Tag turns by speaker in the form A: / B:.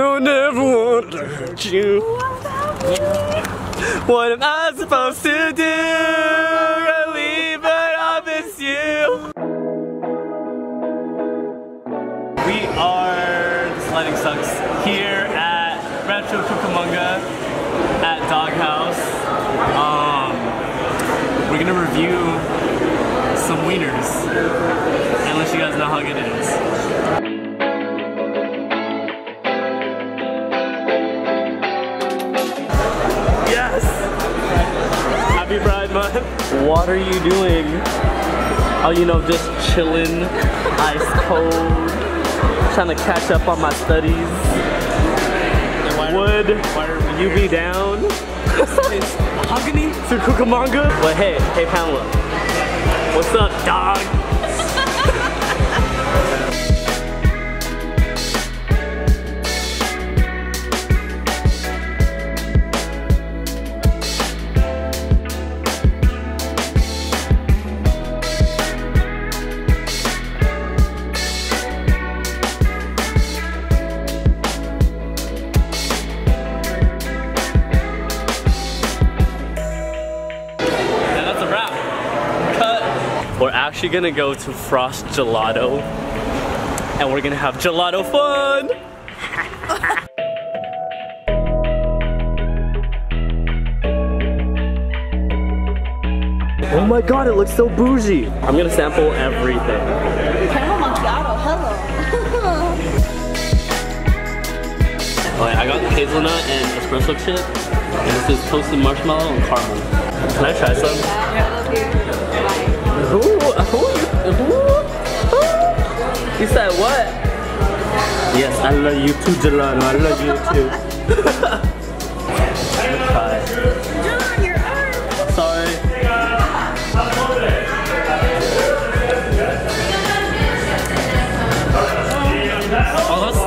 A: no, never want to hurt you. What am I supposed to do? I leave, but I miss you. We are this Sliding Sucks here at Rancho Cucamonga at Dog Haus. Um, we're gonna review some wieners and let you guys know how good it is. What are you doing? Oh, you know, just chilling, ice cold, trying to catch up on my studies. Would you be down
B: Mahogany?
A: to Cucamonga? But hey, hey Pamela, what's up, dog? We're actually gonna go to Frost Gelato and we're gonna have gelato fun. oh my god, it looks so bougie. I'm gonna sample everything.
C: Caramel macchiato, hello.
A: Alright, I got hazelnut and espresso chip. And this is toasted marshmallow and caramel. Can I try some? Who? Who? Who? You said what? Yes, I love you too, Jelano. I love you too. Sorry. Oh,